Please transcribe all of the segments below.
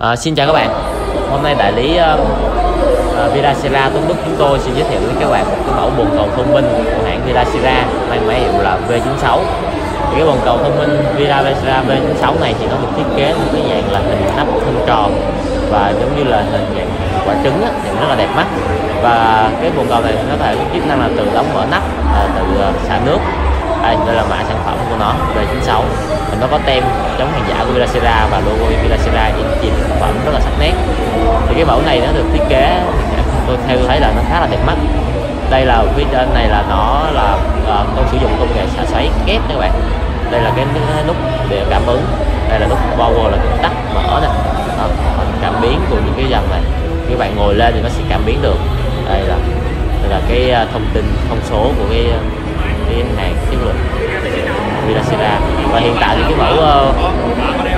À, xin chào các bạn. Hôm nay đại lý um, à, uh, uh, Viracera Tuấn Đức chúng tôi xin giới thiệu với các bạn một cái mẫu bồn cầu thông minh của hãng Viracera mang máy hiệu là V96 thì cái bồn cầu thông minh Viracera V96 này thì nó được thiết kế một cái dạng là hình nắp thân tròn và giống như là hình dạng quả trứng á, thì rất là đẹp mắt. Và cái bồn cầu này nó có thể chức năng là tự đóng mở nắp uh, tự uh, xả nước đây, đây là mã sản phẩm của nó V96. Nó có tem chống hàng giả của Viracera và logo Viracera in chìm sản phẩm rất là sắc nét. Thì cái mẫu này nó được thiết kế tôi theo thấy là nó khá là đẹp mắt. Đây là phía trên này là nó là uh, tôi sử dụng công nghệ xả xoáy kép các bạn. Đây là cái nút để cảm ứng. Đây là nút power là tắt mở nè. Đó, cảm biến của những cái dòng này. Các bạn ngồi lên thì nó sẽ cảm biến được. Đây là đây là cái à, thông tin thông số của cái đi hàng chất lượng Viracera và hiện tại thì cái mẫu uh,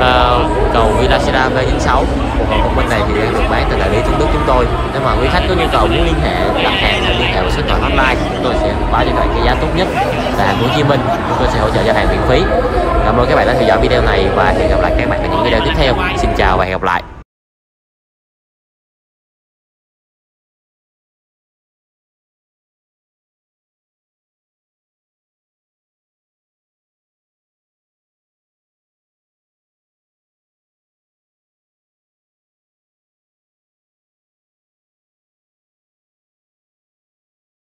uh, cầu Viracera V96 của cầu thông minh này thì đang được bán tại đại lý Trung Đức chúng tôi. Nếu mà quý khách có nhu cầu muốn liên hệ đặt hàng thì liên hệ vào số điện thoại hotline chúng tôi sẽ báo cho các bạn cái giá tốt nhất. Tại thành phố Hồ Chí Minh chúng tôi sẽ hỗ trợ giao hàng miễn phí. Cảm ơn các bạn đã theo dõi video này và hẹn gặp lại các bạn ở những video tiếp theo. Xin chào và hẹn gặp lại.